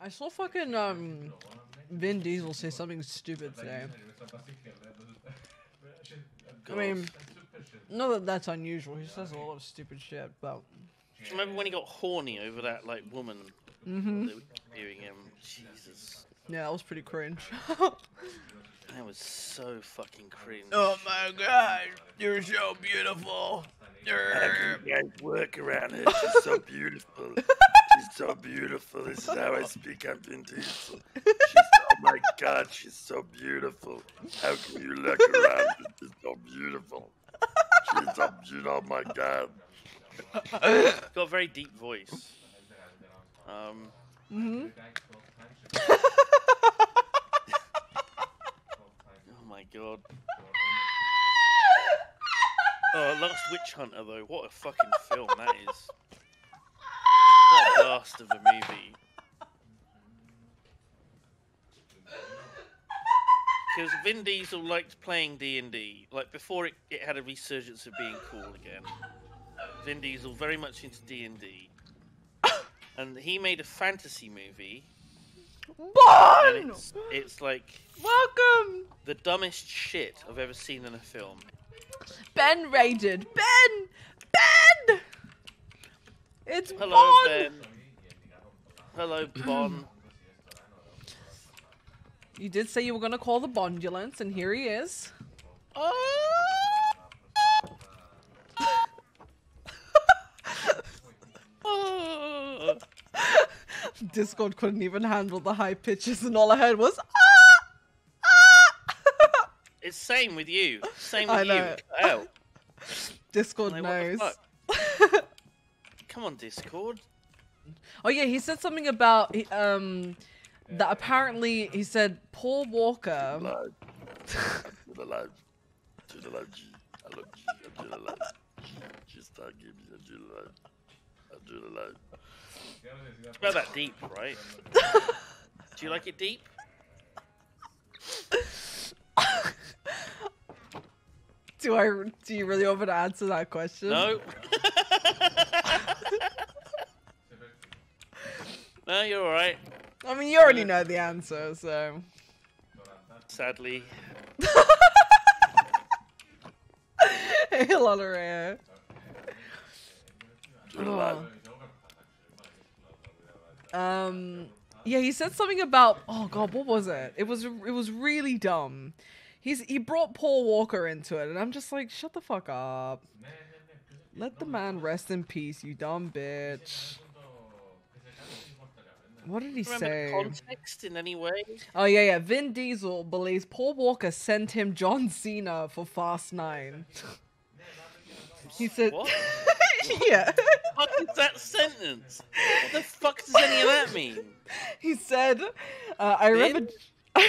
I saw fucking um Vin Diesel say something stupid today. I mean, not that that's unusual. He says a lot of stupid shit, but Do you remember when he got horny over that like woman mm-hmm. that was interviewing him? Jesus, yeah, that was pretty cringe. that was so fucking cringe. oh my god, you're so beautiful. How can you guys work around her? She's so beautiful. She's so beautiful. This is how I speak. I'm Vin Diesel. She's, oh my god, she's so beautiful. How can you look around? She's so beautiful. She's so beautiful. Oh my god. Got a very deep voice. Um, hmm oh my god. Oh, Last Witch Hunter though. What a fucking film that is. Blast of a movie. Because Vin Diesel liked playing D and D. Like before it, it had a resurgence of being cool again. Vin Diesel very much into D and D, and he made a fantasy movie. Bond, it's, it's like welcome. the dumbest shit I've ever seen in a film. Ben raided. Ben, Ben. It's Hello, Bond. Ben. Hello, Bon. You did say you were gonna call the Bondulance, and here he is. Oh. Discord couldn't even handle the high pitches, and all I heard was ah, ah. It's same with you. Same with you. Oh, Discord Like, knows. come on, Discord. Oh yeah, he said something about he- um that apparently he said Paul Walker. Alive. I'm still alive. I'm still alive, G. I love G. I'm still alive. G. Just start me. I'm still alive. I'm still alive. It's not that deep, right? Do you like it deep? Do I? Do you really want me to answer that question? No. no, you're all right. I mean, you already know the answer, so. Sadly, still alive. Um, yeah, he said something about oh god, what was it? It was it was really dumb. He's he brought Paul Walker into it, and I'm just like, shut the fuck up. Let the man rest in peace, you dumb bitch. What did he Remember say? context in any way? Oh yeah, yeah. Vin Diesel believes Paul Walker sent him John Cena for Fast Nine. he said, What? yeah. What is that sentence? What the fuck does any of that mean? He said, uh, I remember.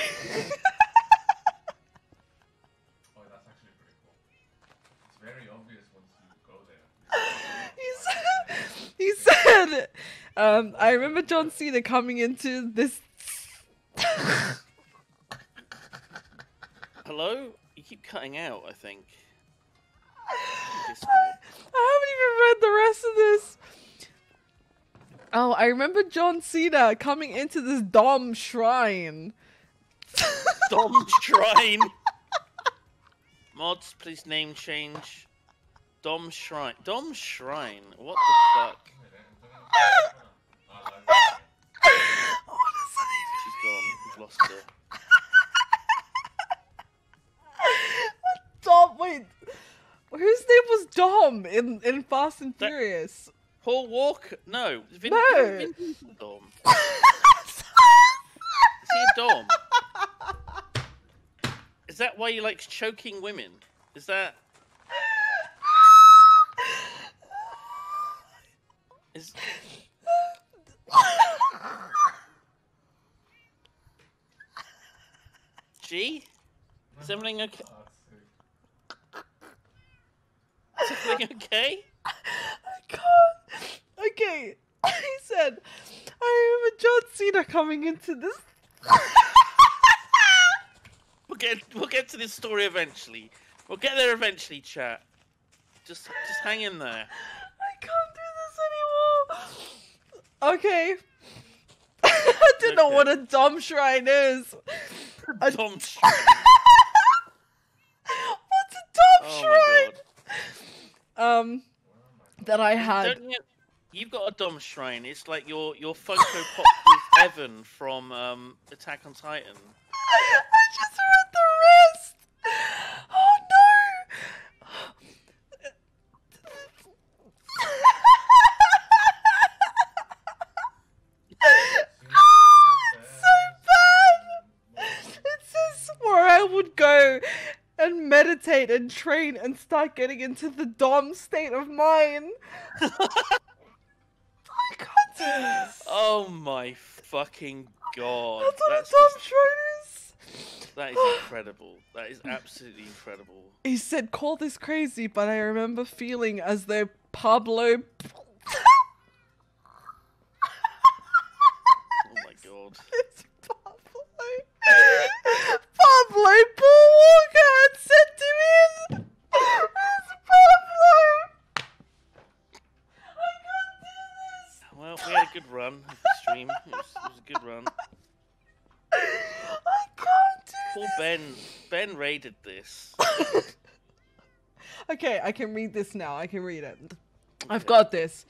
um, I remember John Cena coming into this. Hello? You keep cutting out, I think. Discord. I haven't even read the rest of this. Oh, I remember John Cena coming into this Dom shrine. Dom Shrine. Mods, please name change. Dom Shrine. Dom Shrine. What the fuck? She's gone. We've lost her. Dom, wait, whose name was Dom in in Fast and That- Furious? Paul Walker. No. Vin, No. Vin Diesel Dom. Is he a Dom? Is that why he likes choking women? Is that. Is. G? Is everything okay? Is everything okay? I can't. Okay, he said, I remember John Cena coming into this. We'll get we'll get to this story eventually. We'll get there eventually, chat. Just just hang in there. I can't do this anymore. Okay. I did even know what a dumb shrine is. A- Tom What's a dumb Oh shrine? Um, that I had. You, you've got a Dom shrine. It's like your your Funko Pop with Eren from um, Attack on Titan. and train and start getting into the Dom state of mind. I can't do this. Oh my fucking god. That's what That's a Dom just- shrine is. that is incredible. That is absolutely incredible. He said, call this crazy, but I remember feeling as though Pablo. Oh my god. It's Pablo. Pablo Paul Walker had sent him in. It's Pablo. I can't do this. Well, we had a good run of the stream. It was, it was a good run. I can't do Poor this. Ben. Raided this. Okay, I can read this now. I can read it. I've got this.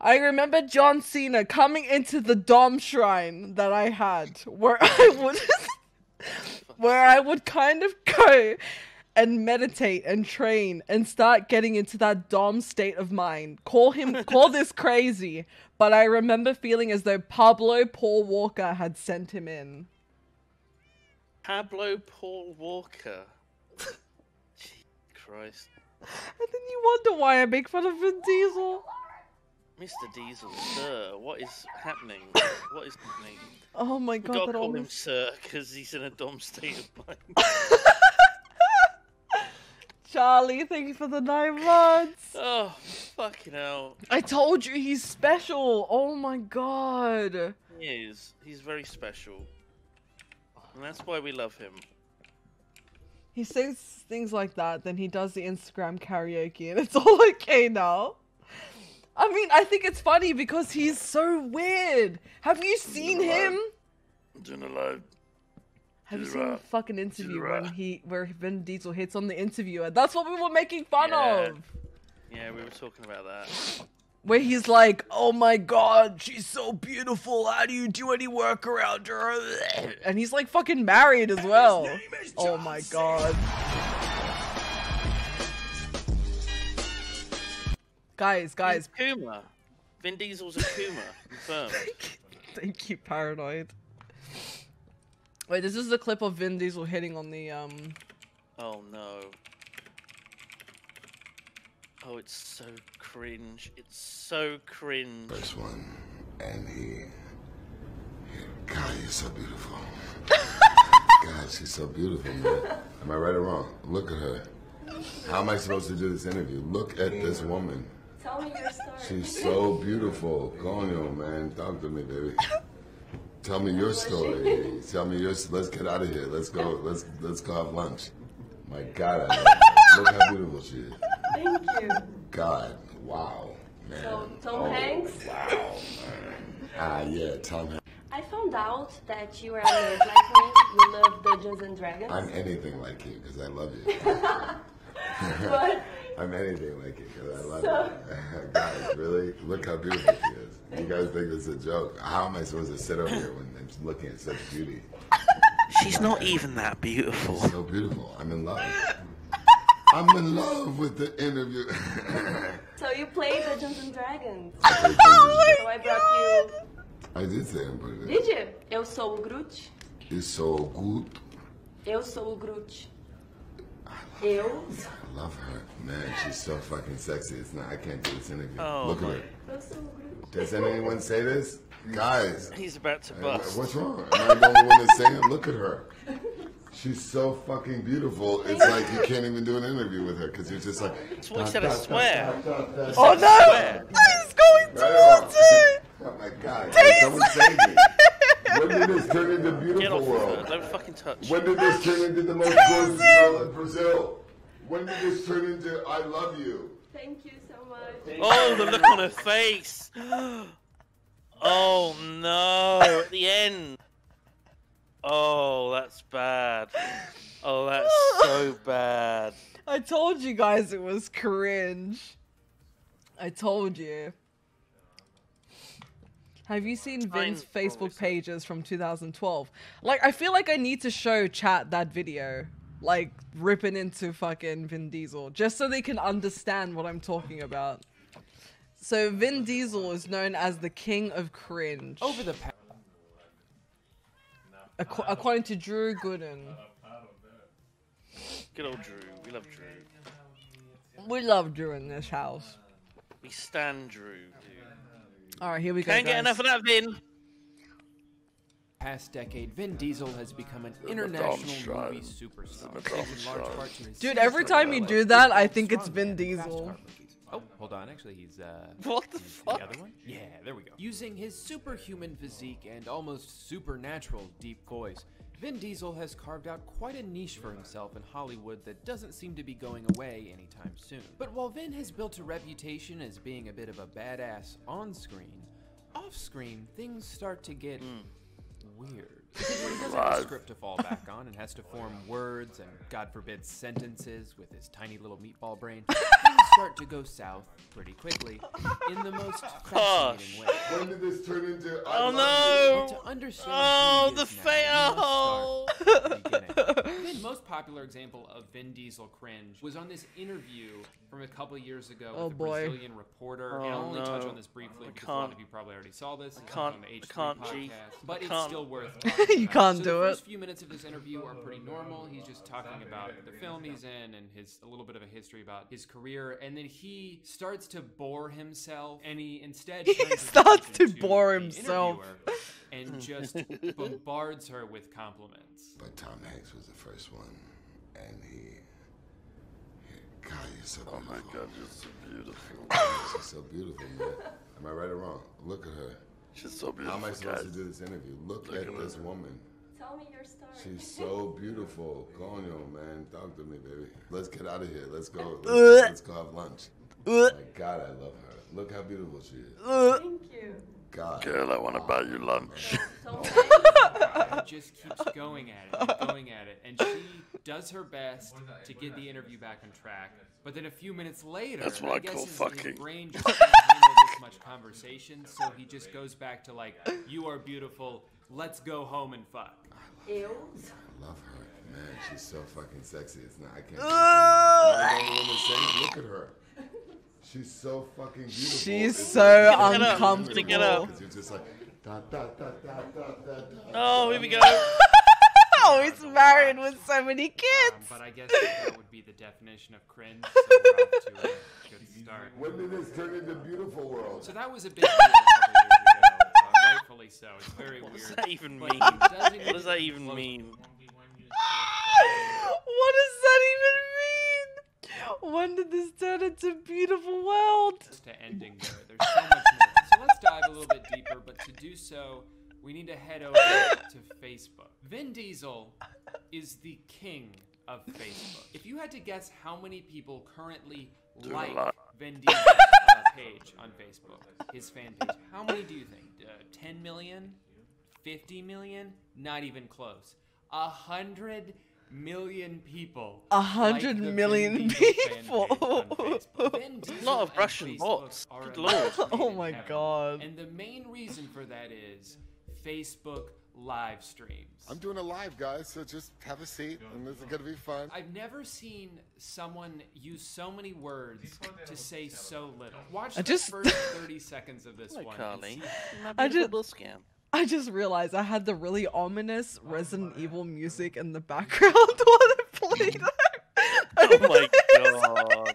I remember John Cena coming into the Dom shrine that I had, where I would, where I would kind of go and meditate and train and start getting into that Dom state of mind. Call him, call this crazy, but I remember feeling as though Pablo Paul Walker had sent him in. Pablo Paul Walker. Jesus Christ. And then you wonder why I make fun of Vin Diesel. Mr. Diesel, sir, what is happening? What is happening? Oh my We god, gotta that call him sir because he's in a dumb state of mind. Charlie, thank you for the nine months. oh, fucking hell. I told you he's special. Oh my god. He is. He's very special. And that's why we love him. He sings things like that, then he does the Instagram karaoke, and it's all okay now. I mean, I think it's funny because he's so weird. Have you seen him? Doing a live. Have you seen the fucking interview when he where Vin Diesel hits on the interviewer? That's what we were making fun Yeah. of. Yeah, we were talking about that. Where he's like, "Oh my god, she's so beautiful. How do you do any work around her?" And he's like fucking married as well. Oh my god. Guys, guys, He's Kuma. Vin Diesel's a Puma. Confirmed. thank you, paranoid. Wait, this is the clip of Vin Diesel hitting on the um. Oh no. Oh, it's so cringe. It's so cringe. First one, and he. God, you're so beautiful. God, she's so beautiful, man. Am I right or wrong? Look at her. How am I supposed to do this interview? Look at this woman. Tell me your story. She's so beautiful. Coño, man. Talk to me, baby. Tell me your story. Tell me your. Let's get out of here. Let's go. Let's let's go have lunch. My God, I love her. Look how beautiful she is. Thank you. God, wow, man. So, Tom Oh, Hanks? Wow, man. Ah, yeah, Tom Hanks. I found out that you are a nerd like me. You love Dungeons and Dragons. I'm anything like you because I love you. But I'm anything like you because I love So- you. guys, really? Look how beautiful she is. You guys think this is a joke? How am I supposed to sit over here when I'm looking at such beauty? She's not even that beautiful. So beautiful. I'm in love. I'm in love with the interview. so you play Dungeons and Dragons. I So I brought you. I did say I'm pretty good. Did you? Eu sou o Groot. It's so good. Eu sou o Groot. Eu. I love her. Man, she's so fucking sexy. It's not. I can't do this interview. Oh, Look at her. Eu sou o Groot. Does anyone say this? Guys, He's about to uh, bust. what's wrong? Am I the only one that's saying it? Look at her. She's so fucking beautiful. It's like you can't even do an interview with her because you're just like. That's what he said, oh, I swear. Oh no! He's going towards on. it! Oh my god. Can someone save me. When did this turn into beautiful off her. world? Don't fucking touch. When did this turn into the most gorgeous girl in Brazil? When did this turn into I love you? Thank you so much. Oh, the look on her face. Oh no! At the end. Oh, that's bad. Oh, that's so bad. I told you guys it was cringe. I told you. Have you seen Vin's Fine, Facebook pages from 2012? Like, I feel like I need to show chat that video. Like, ripping into fucking Vin Diesel. Just so they can understand what I'm talking about. So, Vin Diesel is known as the king of cringe. Over the past Ac- according to Drew Gooden. Good old Drew. We love Drew. We love Drew in this house. We stand Drew, dude. Alright, here we go. Can't get enough of that, Vin. past decade, Vin Diesel has become an international movie superstar. Madame thanks in large part to his Dude, every time you do that, I think it's Vin man Diesel. Car monkeys. Oh, hold on. Actually, he's uh. What the fuck? The other one? Yeah, there we go. Using his superhuman physique and almost supernatural deep voice, Vin Diesel has carved out quite a niche for himself in Hollywood that doesn't seem to be going away anytime soon. But while Vin has built a reputation as being a bit of a badass on screen, off screen things start to get weird. Because when he doesn't have a script to fall back on and has to form words and, God forbid, sentences with his tiny little meatball brain, things start to go south pretty quickly in the most fascinating way. When did this turn into? I Oh love no! To understand Oh, the he now, oh. fail! we must start at the beginning. The most popular example of Vin Diesel cringe was on this interview from a couple of years ago Oh, with a boy. Brazilian reporter. and I'll Oh, only touch on this briefly I because a lot of you probably already saw this. It's can't- on the I H3 can't, podcast, but it's still worth talking You can't so do the it. first few minutes of this interview are pretty normal. He's just talking about the film he's in and his a little bit of a history about his career, and then he starts to bore himself, and he instead He starts to bore himself. and just bombards her with compliments. But Tom Hanks was the first one, and he. God, you're so Oh my god, you're so beautiful. She's so beautiful, man. Am I right or wrong? Look at her. She's so beautiful. How am I supposed guys. to do this interview? Look, Look at at this her. woman. Tell me your story. She's so beautiful. Coño, man. Talk to me, baby. Let's get out of here. Let's go. Let's, let's go have lunch. Oh my God, I love her. Look how beautiful she is. Thank you. God. Girl, I want to buy you oh, lunch. So It just keeps going at it and going at it, and she does her best to get the interview back on track. But then a few minutes later, That's what I guess call his, fucking. his brain just can't handle this much conversation, so he just goes back to like, "You are beautiful. Let's go home and fuck." Ew. I love her. Man, she's so fucking sexy. It's not, I can't. I the only woman look at her. She's so fucking beautiful. She's It's so Get up, get uncomfortable. up. Because you're just like, Oh, here we go. Oh, he's married with so many Um, kids. but I guess that would be the definition of cringe. So we're off to a good start. When did this turn into beautiful world? So that was a big deal a couple years ago, uh, rightfully so. It's very What weird. does that even mean? What does that even even mean? what does that even mean? When did this turn into beautiful world? to ending there. There's so much more. Let's dive a little bit deeper, but to do so, we need to head over to Facebook. Vin Diesel is the king of Facebook. If you had to guess how many people currently Dude, like. Vin Diesel's uh, page on Facebook, his fan page, how many do you think? Uh, 10 million? 50 million? Not even close. A hundred million people. A like hundred the Vin million Diesel fan page people. on A lot Diesel of Russian Facebook bots. Good lord. Oh my. God. And the main reason for that is Facebook live streams. I'm doing a live, guys, so just have a seat, and this is gonna be fun. I've never seen someone use so many words to say so little. Watch I the just- first 30 seconds of this Hello, one. and Carly. see- My I beautiful scam. I just realized I had the really ominous Resident Evil music in the background while it played. Oh my god.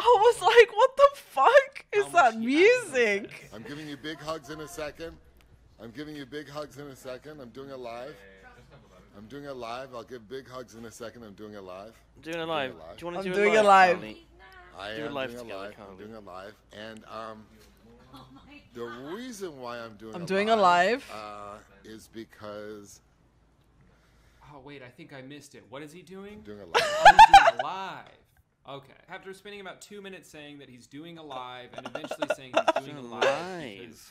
I was like, what the fuck is that much he actually music? I'm giving you big hugs in a second. I'm giving you big hugs in a second. I'm doing it live. I'm doing it live. I'll give big hugs in a second. I'm doing it live. Doing a live. live. Do you want I'm to do doing a a live? live. I Do a am live doing it live. I'm doing a live, and um, the reason why I'm doing I'm a doing a live, live. uh, is because Oh, wait, I think I missed it. What is he doing? I'm doing a live. Oh, he's doing a live. Okay. After spending about two minutes saying that he's doing a live and eventually saying he's doing a live Live. because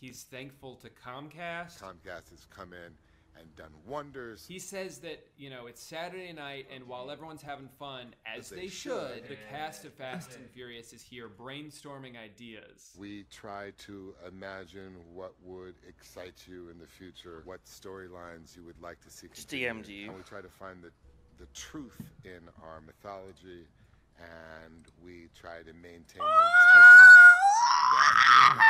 he's thankful to Comcast. Comcast has come in and done wonders. He says that, you know, it's Saturday night, and while everyone's having fun, as As they they should, should. the cast of Fast and Furious is here brainstorming ideas. We try to imagine what would excite you in the future, what storylines you would like to see. Just continue, DM'd you. And we try to find the, the truth in our mythology, and we try to maintain the integrity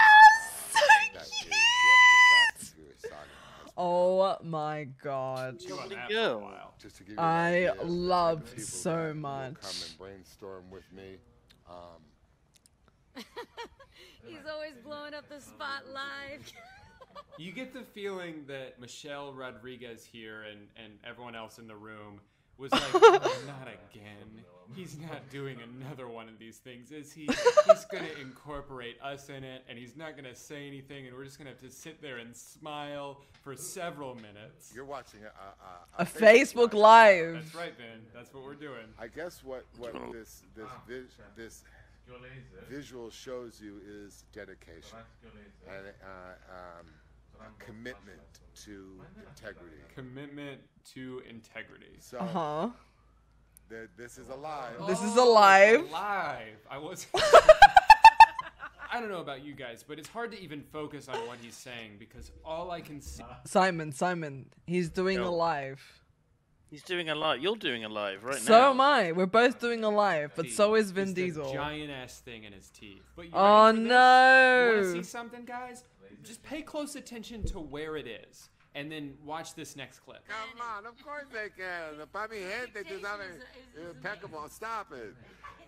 that, that is what the Fast and Furious saga has Oh my god. Chew on that for a girl. while. just to give you I idea of the type of love so much. Come and brainstorm with me. Um, He's always blowing up the spot live. You get the feeling that Michelle Rodriguez here and, and everyone else in the room was like, "Oh, not again. He's not doing another one of these things, is he? He's going to incorporate us in it, and he's not going to say anything, and we're just going to have to sit there and smile for several minutes. you're watching a, a, A Facebook Live. That's right, Ben. That's what we're doing. I guess what what this this vis, this visual shows you is dedication That's your laser. and uh, um, a commitment to integrity. Commitment to integrity. So Uh huh. th- this is alive. This is Oh, alive. it's Alive. I was. I don't know about you guys, but it's hard to even focus on what he's saying because all I can see. Simon, Simon, he's doing Yo. a live. He's doing a live. You're doing a live right so now. So am I. We're both doing a live, but so is Vin the Diesel. Giant ass thing in his teeth. But you Oh no! for? You want to see something, guys? Just pay close attention to where it is, and then watch this next clip. Come on, of course they can. The Bobby Head, they do not impeccable. Stop it.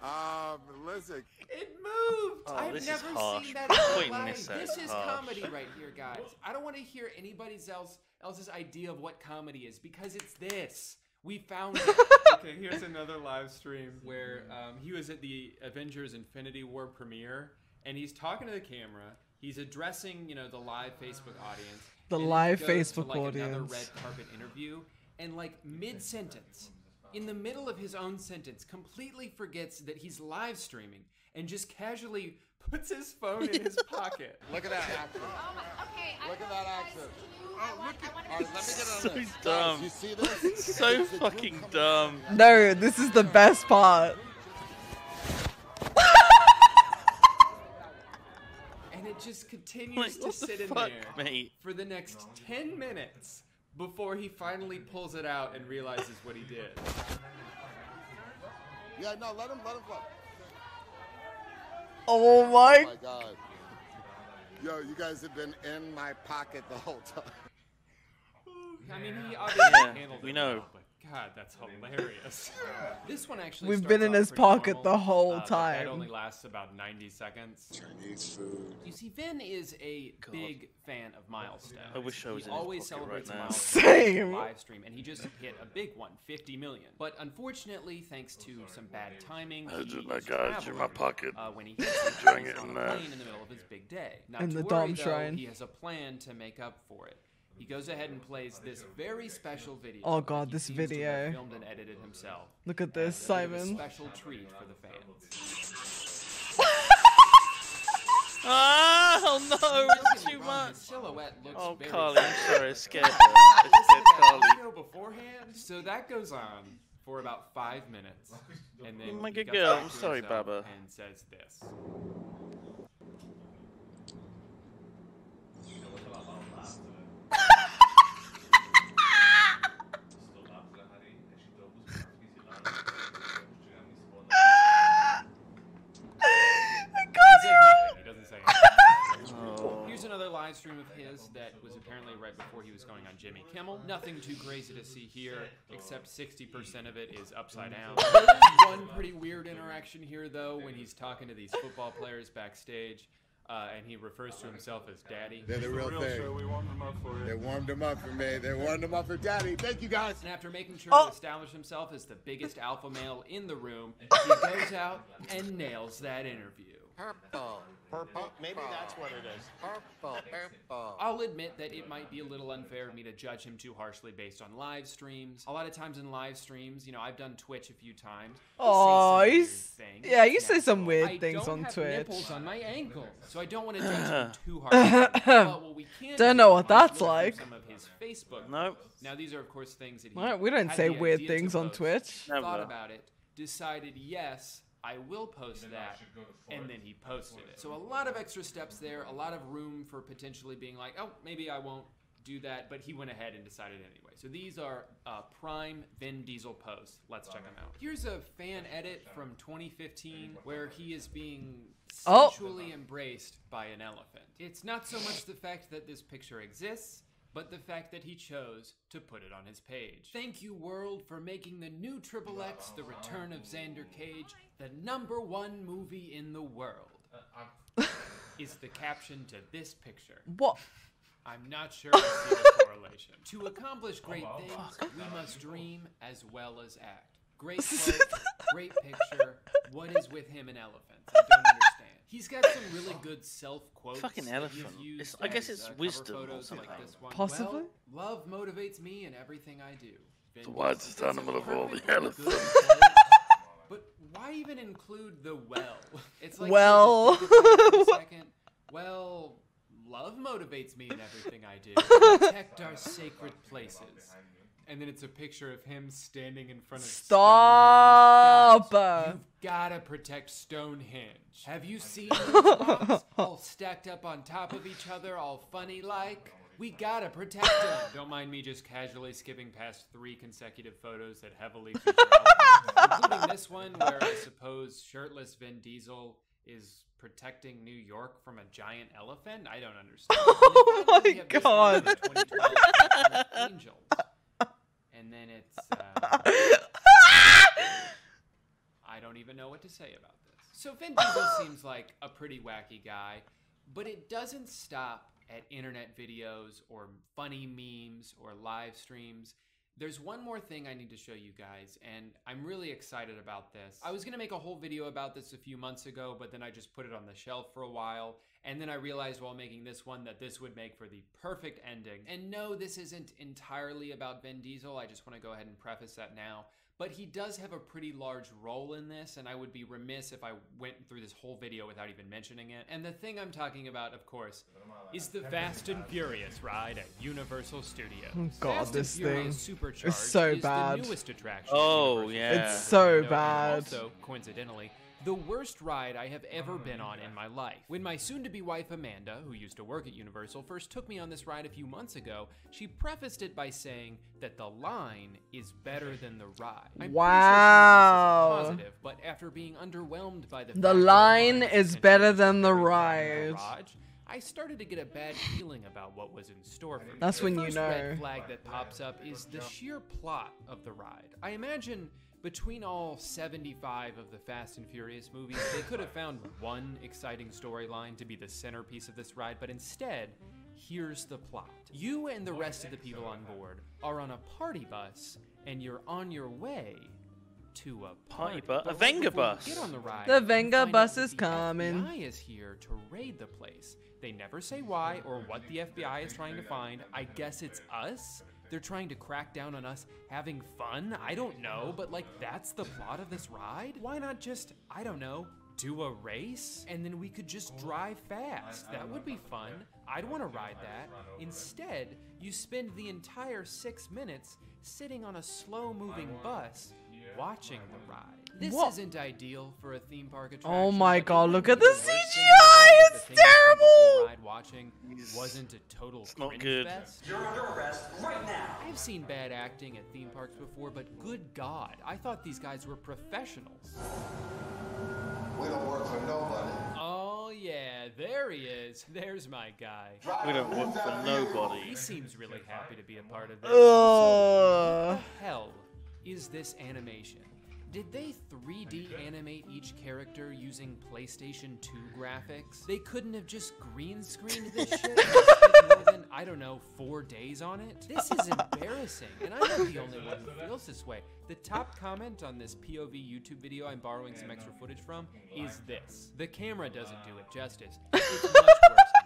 Um, listen, It moved. Oh, I've never harsh. seen that in my life. this is is harsh. comedy right here, guys. I don't want to hear anybody's else else's idea of what comedy is because it's this. We found it. okay, here's another live stream where um, he was at the Avengers Infinity War premiere and he's talking to the camera. He's addressing, you know, the live Facebook audience. The and then he live goes to, Facebook like, Another audience. red carpet interview, and like mid sentence, in the middle of his own sentence, completely forgets that he's live streaming and just casually puts his phone in his pocket. look at that accent. Okay, I Look at that you guys. accent. Can you- I want- I want to All right, let me get on So this. dumb. Guys, you see this? So It's a group fucking dumb. No, this is the best part. And it just continues Like, to what the sit in fuck, there mate? for the next 10 minutes before he finally pulls it out and realizes what he did. Yeah, no, let him, let him flow. Oh Oh my! Oh my God. Yo, you guys have been in my pocket the whole time. I mean, he obviously Yeah, handled we it know. well, but God, that's hilarious. this one actually We've been in his pocket normal. the whole Uh, time. That only lasts about 90 seconds. Chinese food. You see, Vin is a big fan of milestones. I wish I was he in his always right celebrates now. a milestone Same. live stream, and he just hit a big one, 50 million. But unfortunately, thanks to some bad timing, I he do my guys in my pocket. Uh, when he hits it, Enjoying it in a there. plane in the middle of his big day. Not In to the worry, Dom though, Shrine. He has a plan to make up for it. He goes ahead and plays this very special video. Oh God, this seems to have video. filmed and edited himself. Look at this, As a bit of a Simon. special treat for the fans. Oh no, it's too much. looks Oh, Carly, I'm sorry, I scared her. I Listen scared Carly. So that goes on for about five minutes, and then My good girl, I'm sorry, Baba. and says this. He says nothing. He doesn't say anything. Oh. Here's another live stream of his that was apparently right before he was going on Jimmy Kimmel. Nothing too crazy to see here, except 60% of it is upside down. There is one pretty weird interaction here, though, when he's talking to these football players backstage, uh, and he refers to himself as daddy. They're the real thing. we warmed them up for They warmed him up for me. They warmed him up for daddy. Thank you guys. And after making sure Oh. to establish himself as the biggest alpha male in the room, he goes out and nails that interview. Purple. Purple. Maybe that's what it is. Purple. Purple. I'll admit that it might be a little unfair of me to judge him too harshly based on live streams. A lot of times in live streams, you know, I've done Twitch a few times. I Oh, he's yeah, you say some weird I things don't on have Twitch. nipples on my ankle, so I don't want to judge him too harshly. but what we can Don't know what that's like. Some of his Facebook. Nope. Now these are of course things that he Well, we don't say weird idea to things on post, Twitch. Thought about it, decided yes. I will post that, and then he posted it. So a lot of extra steps there, a lot of room for potentially being like, oh, maybe I won't do that, but he went ahead and decided anyway. So these are uh, prime Vin Diesel posts. Let's check them out. Here's a fan edit from 2015 where he is being Oh. embraced by an elephant. It's not so much the fact that this picture exists, but the fact that he chose to put it on his page. Thank you, world, for making the new Triple X, The Return of Xander Cage, the number one movie in the world. Uh, is the caption to this picture. What? I'm not sure I see the correlation. To accomplish great things, we must dream as well as act. Great quote, great picture. What is with him and elephants? I don't understand. He's got some really good self quotes. Fucking elephant. It's- I guess it's uh, cover wisdom or something. Like this one. Possibly? Well, love motivates me in everything I do. Vin So why is Diesel. this animal of all the perfectly good elephants? But why even include the well? It's like Well. you just think about it for a second. Well, love motivates me in everything I do. Protect our sacred places. And then it's a picture of him standing in front of Stop. Stonehenge. Guys, You've gotta protect Stonehenge. Have you seen those rocks all stacked up on top of each other, all funny like? We gotta protect them. Don't mind me just casually skipping past three consecutive photos that heavily feature elephants, including this one where I suppose shirtless Vin Diesel is protecting New York from a giant elephant. I don't understand. Oh And then finally my we have this one God. of the 2012 Elephant Angels. And then it's. Uh, I don't even know what to say about this. So Vin Diesel seems like a pretty wacky guy, but it doesn't stop at internet videos or funny memes or live streams. There's one more thing I need to show you guys, and I'm really excited about this. I was gonna make a whole video about this a few months ago, but then I just put it on the shelf for a while, and then I realized while making this one that this would make for the perfect ending. And no, this isn't entirely about Vin Diesel, I just wanna go ahead and preface that now. But he does have a pretty large role in this, and I would be remiss if I went through this whole video without even mentioning it. And the thing I'm talking about, of course, is the Fast and Furious ride at Universal Studios. Oh, God, Fast this thing Supercharged is so is bad. the newest attraction. Oh, yeah. It's so You know, and bad. Also, coincidentally, the worst ride I have ever oh, been on in my life. When my soon-to-be wife Amanda, who used to work at Universal, first took me on this ride a few months ago, she prefaced it by saying that the line is better than the ride. I'm pretty sure she meant this as a Wow. positive, but after being underwhelmed by the The line line is better than the every time in ride. garage, I started to get a bad feeling about what was in store for me. That's The when you first know. red flag that pops up is the sheer plot of the ride. I imagine between all 75 of the Fast and Furious movies, they could have found one exciting storyline to be the centerpiece of this ride, but instead, here's the plot. You and the rest of the people on board are on a party bus, and you're on your way to a Party party. bu- a But right Venga bus. Get on the ride. The Venga bus is the coming. The FBI is here to raid the place. They never say why or what the FBI is trying to find. I guess it's us. They're trying to crack down on us having fun. I don't know, but like that's the plot of this ride. Why not just I don't know. Do a race and then we could just drive fast. That would be fun. I'd want to ride that. Instead, you spend the entire six minutes sitting on a slow moving bus watching the ride. This What? isn't ideal for a theme park oh attraction. Oh my God, look at be the worst CGI, terrible. Ride watching wasn't a total It's not good. fest. You're under arrest right now. I've seen bad acting at theme parks before, but good God, I thought these guys were professionals. We don't work for nobody. Oh yeah, there he is. There's my guy. We don't work for nobody. He seems really happy to be a part of this. Ugh. What the hell is this animation? Did they 3D animate each character using PlayStation 2 graphics? They couldn't have just green screened this shit and more than I don't know, four days on it? This is embarrassing, and I'm not the only one who feels this way. The top comment on this POV YouTube video I'm borrowing some extra footage from is this. The camera doesn't do it justice. It's much worse in person.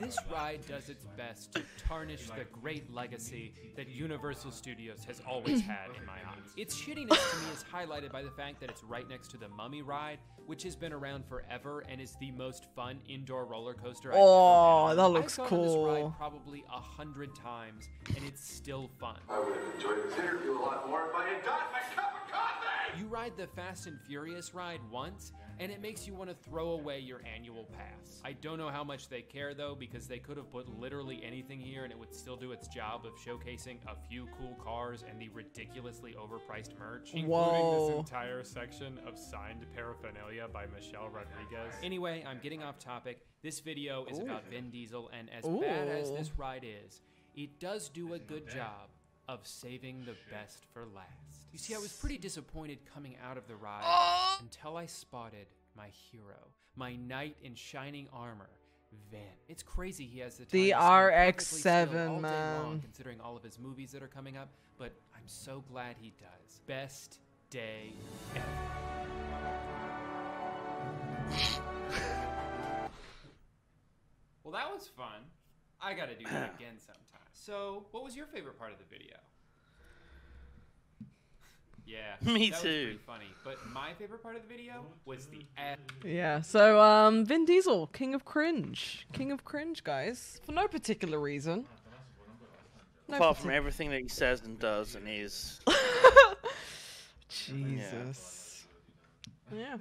This ride does its best to tarnish the great legacy that Universal Studios has always had in my eyes. Its shittiness to me is highlighted by the fact that it's right next to the Mummy ride, which has been around forever and is the most fun indoor roller coaster I've Oh, ever been that on. looks I've gone on this cool. ride probably a hundred times, and it's still fun. I would have enjoyed this interview a lot more if I had gotten my cup of coffee! You ride the Fast and Furious ride once, and it makes you want to throw away your annual pass. I don't know how much they care though, because they could have put literally anything here and it would still do its job of showcasing a few cool cars and the ridiculously overpriced merch. Including Whoa. this entire section of signed paraphernalia by Michelle Rodriguez. Anyway, I'm getting off topic. This video is about Vin Diesel, and as bad as this ride is, it does do a good job of saving the best for last. You see, I was pretty disappointed coming out of the ride until I spotted my hero, my knight in shining armor. Vin. It's crazy he has the time The to stand perfectly RX-7, still all day long, considering all of his movies that are coming up, but I'm so glad he does. Best day ever. Well, that was fun. I gotta do that again sometime. So, what was your favorite part of the video? Yeah, Me that was too. pretty funny. But my favorite part of the video was the ad. Yeah. So, um, Vin Diesel, King of Cringe, King of Cringe, guys, for no particular reason. No Apart from everything that he says and does and is. Jesus. Yeah.